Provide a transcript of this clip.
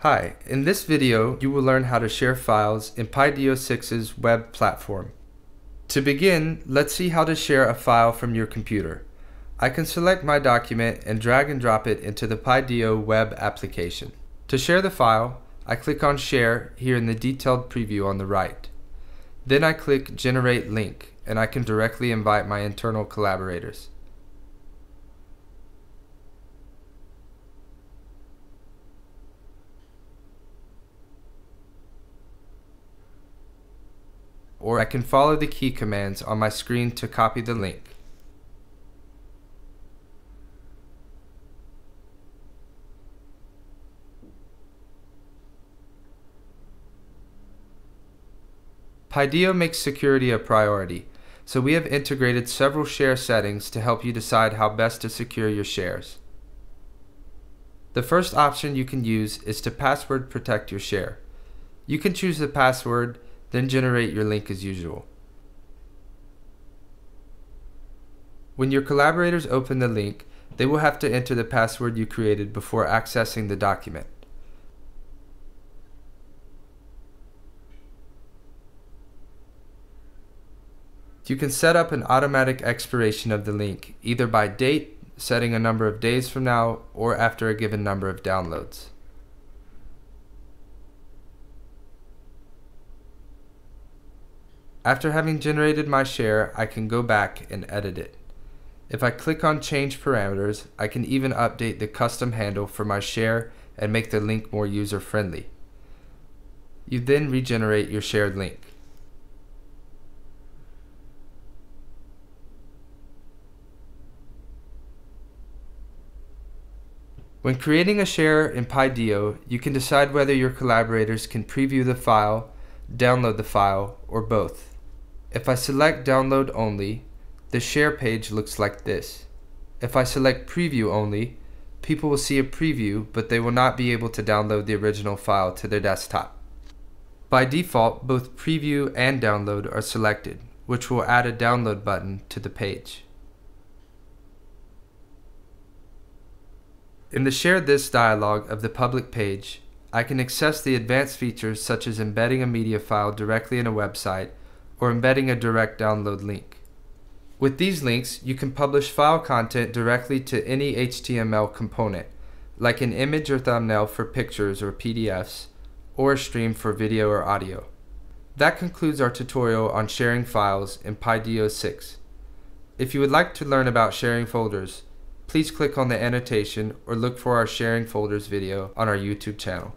Hi, in this video you will learn how to share files in Pydio 6's web platform. To begin, let's see how to share a file from your computer. I can select my document and drag and drop it into the Pydio web application. To share the file, I click on Share here in the detailed preview on the right. Then I click Generate Link and I can directly invite my internal collaborators. Or I can follow the key commands on my screen to copy the link. Pydio makes security a priority, so we have integrated several share settings to help you decide how best to secure your shares. The first option you can use is to password protect your share. You can choose the password then generate your link as usual. When your collaborators open the link, they will have to enter the password you created before accessing the document. You can set up an automatic expiration of the link, either by date, setting a number of days from now, or after a given number of downloads. After having generated my share, I can go back and edit it. If I click on change parameters, I can even update the custom handle for my share and make the link more user friendly. You then regenerate your shared link. When creating a share in Pydio, you can decide whether your collaborators can preview the file, download the file, or both. If I select download only, the share page looks like this. If I select preview only, people will see a preview, but they will not be able to download the original file to their desktop. By default, both preview and download are selected, which will add a download button to the page. In the Share This dialog of the public page, I can access the advanced features such as embedding a media file directly in a website or embedding a direct download link. With these links, you can publish file content directly to any HTML component, like an image or thumbnail for pictures or PDFs, or a stream for video or audio. That concludes our tutorial on sharing files in Pydio 6. If you would like to learn about sharing folders, please click on the annotation or look for our sharing folders video on our YouTube channel.